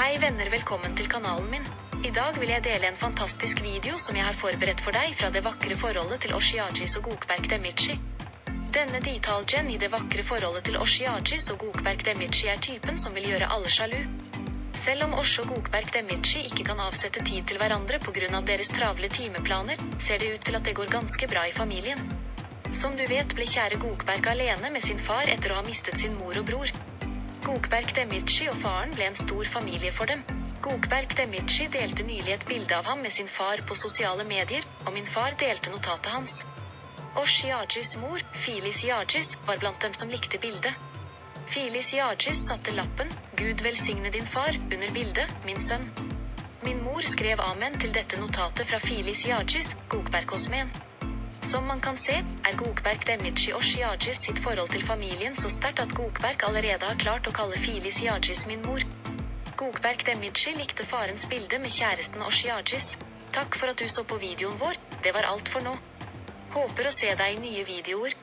Hei venner, velkommen til kanalen min. I dag vil jeg dele en fantastisk video som jeg har forberedt for deg fra det vakre forholdet til Oshiajis og Gokberg Demichi. Denne detaljen i det vakre forholdet til Oshiajis og Gokberg Demichi er typen som vil gjøre alle sjalu. Selv om Osh og Gokberg Demichi ikke kan avsette tid til hverandre pga. deres travle timeplaner, ser det ut til at det går ganske bra i familien. Som du vet ble kjære Gokberg alene med sin far etter å ha mistet sin mor og bror. Gokberg Demichi og faren ble en stor familie for dem. Gokberg Demichi delte nylig et bilde av ham med sin far på sosiale medier, og min far delte notatet hans. Osh Yajis mor, Filis Yajis, var blant dem som likte bildet. Filis Yajis satte lappen 'Gud velsigne din far' under bildet 'Min sønn'. Min mor skrev amen til dette notatet fra Filis Yajis, Gokberg-Kosmen. Som man kan se, er Gokberg Demichi og Shiajis sitt forhold til familien så sterkt at Gokberg allerede har klart å kalle Filis Yajis min mor. Gokberg Demichi likte farens bilde med kjæresten og Oshiajis. Takk for at du så på videoen vår. Det var alt for nå. Håper å se deg i nye videoer.